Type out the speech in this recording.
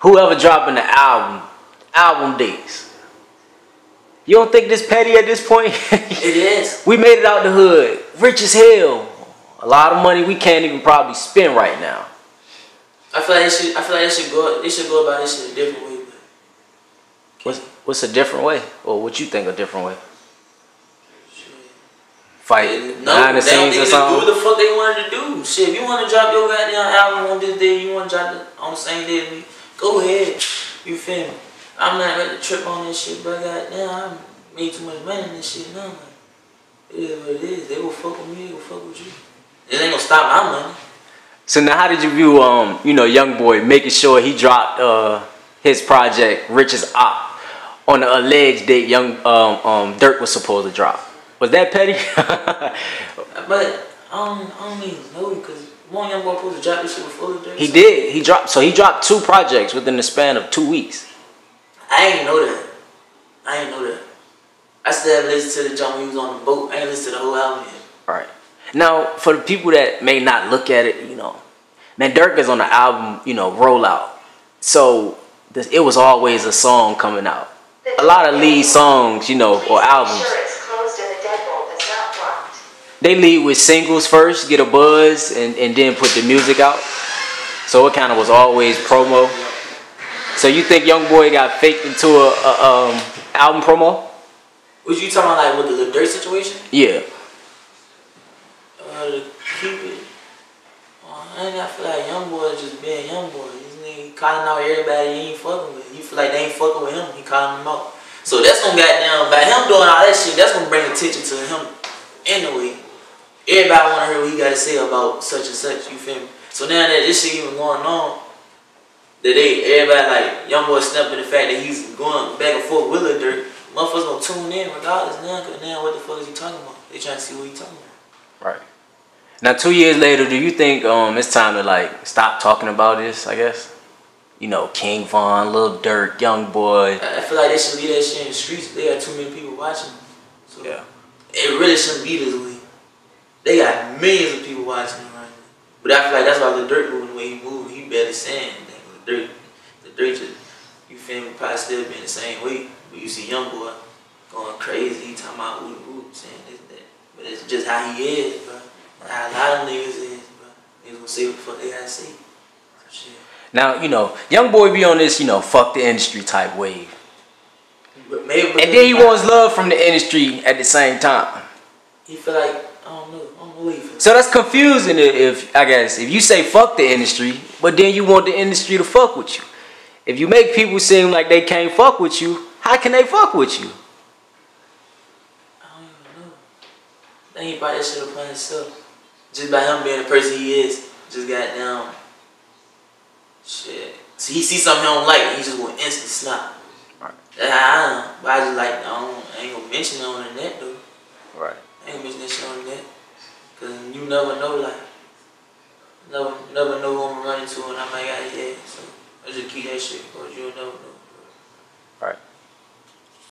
whoever dropping the album, album dates. You don't think this petty at this point? it is. We made it out the hood, rich as hell. A lot of money we can't even probably spend right now. I feel like they should. I feel like they should go. They should go about this shit a different way. What's what's a different way, or what you think a different way? Fight No, behind the scenes or they do what the fuck they wanted to do. Shit, if you want to drop your goddamn album on this day, you want to drop it on the same day as me, go ahead. You feel me? I'm not ready to trip on this shit, but goddamn, I made too much money in this shit now. It is what it is. They will fuck with me, they will fuck with you. It ain't gonna stop my money. So now, how did you view, um, you know, young boy making sure he dropped uh, his project "Richest Opp" on the alleged date young um, um, Durk was supposed to drop? Was that petty? But I don't, I don't even know because one young boy supposed to drop this shit before the he did. He dropped. So he dropped two projects within the span of two weeks. I ain't know that. I ain't know that. I still haven't listened to the jump when he was on the boat. I ain't listened to the whole album yet. Right. Now, for the people that may not look at it, you know, man, Durk is on the album, you know, rollout. So this, it was always a song coming out. A lot of lead songs, you know, or albums. They lead with singles first, get a buzz, and, and then put the music out. So it kind of was always promo. So you think Young Boy got faked into a, a um, album promo? Was you talking about like with the Lil Durk situation? Yeah. Uh, to keep it. Uh, I ain't feel like young boy just being young boy. This nigga calling out everybody he ain't fucking with. You feel like they ain't fucking with him. He calling them out. So that's gonna goddamn by him doing all that shit. That's gonna bring attention to him anyway. Everybody wanna hear what he gotta say about such and such. You feel me? So now that this shit even going on, that they everybody like young boy snapping the fact that he's going back and forth with Lil Durk. Motherfuckers gonna tune in regardless now, cause now what the fuck is he talking about? They trying to see what he talking about. Right. Now, two years later, do you think um it's time to like stop talking about this? I guess. You know, King Von, Lil Durk, Young Boy. I I feel like they should leave that shit in the streets. They got too many people watching. So Yeah. it really shouldn't be this way. They got millions of people watching it right now. But I feel like that's why the Dirt moving the way he moving. He barely saying anything. The Dirt, the Dirt just, you feel me, probably still being the same way. But you see Young Boy going crazy. He talking about whoop whoop, saying this, that. But it's just how he is, bro. How a lot of niggas is, bro. Niggas gonna say what the fuck they gotta say. Shit. Now, you know, Young Boy be on this, you know, fuck the industry type wave. But maybe And then he wants love from the industry at the same time. He feel like I don't know. I don't know he feel. So that's confusing if, I guess if you say fuck the industry, but then you want the industry to fuck with you. If you make people seem like they can't fuck with you, how can they fuck with you? I don't even know. I think he brought that shit upon himself. Just by him being the person he is. Just got down. Shit. So he see something he don't like he just want instant snap. Right. That's how I am. But I just like, I, don't, I ain't gonna mention it on the net though. Right. Ain't mention that on the net. Cause you never know like. Never, never know who I'm running to and I might got yeah. So I just keep that shit, cause you'll never know. Right.